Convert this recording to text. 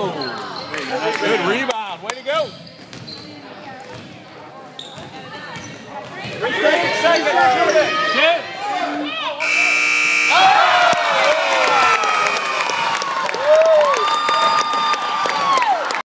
Oh, good rebound. Way to go. Three seven, shoot